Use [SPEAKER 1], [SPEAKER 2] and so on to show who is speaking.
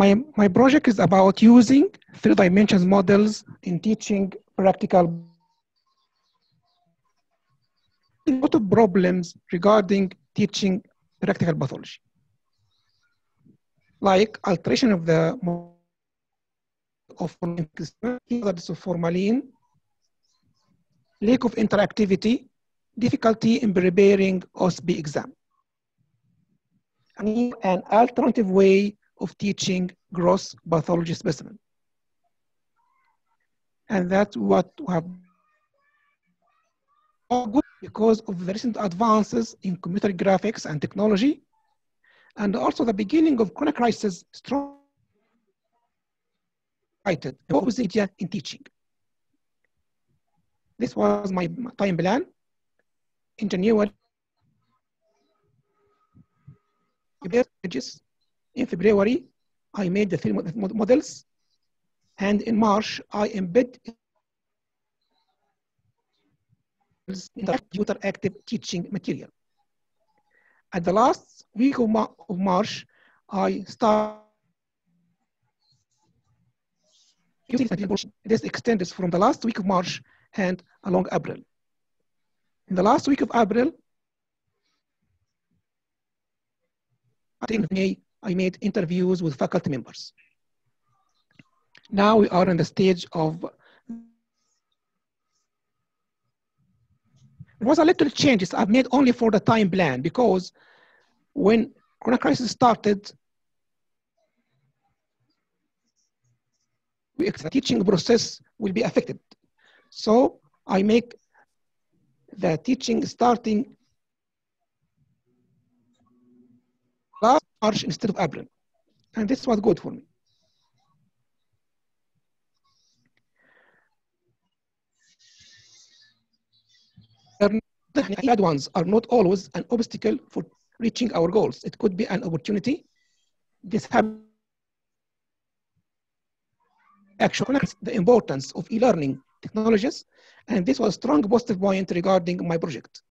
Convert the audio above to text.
[SPEAKER 1] my, my project is about using three dimensions models in teaching practical a lot of problems regarding teaching practical pathology like alteration of the of formalin, lack of interactivity, difficulty in preparing OSPE exam. And an alternative way of teaching gross pathology specimen. And that's what we have all good because of the recent advances in computer graphics and technology, and also the beginning of corona crisis strong what was the oh. idea in teaching? This was my time plan. In January, in February, I made the three models. And in March, I embed computer active teaching material. At the last week of, of March, I start this extends from the last week of March and along April. In the last week of April, I made interviews with faculty members. Now we are in the stage of There was a little changes I've made only for the time plan because when Corona crisis started, the teaching process will be affected. So I make the teaching starting last March instead of April. And this was good for me. Bad ones are not always an obstacle for reaching our goals. It could be an opportunity. This happens actually the importance of e-learning technologies, and this was a strong positive point regarding my project.